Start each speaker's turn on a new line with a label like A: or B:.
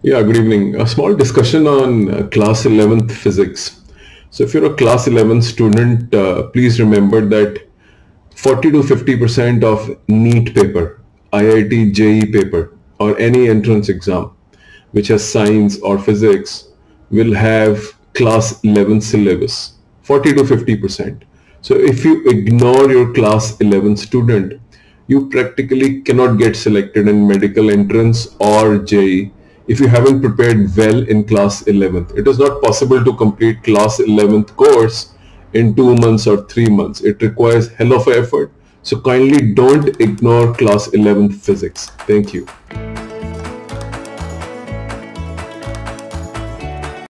A: Yeah, good evening. A small discussion on uh, class 11th physics. So if you're a class 11 student, uh, please remember that 40 to 50% of NEET paper, IIT JEE paper, or any entrance exam, which has science or physics, will have class 11 syllabus, 40 to 50%. So if you ignore your class 11 student, you practically cannot get selected in medical entrance or JEE if you haven't prepared well in class 11th. It is not possible to complete class 11th course in two months or three months. It requires hell of effort. So kindly don't ignore class 11th physics. Thank you.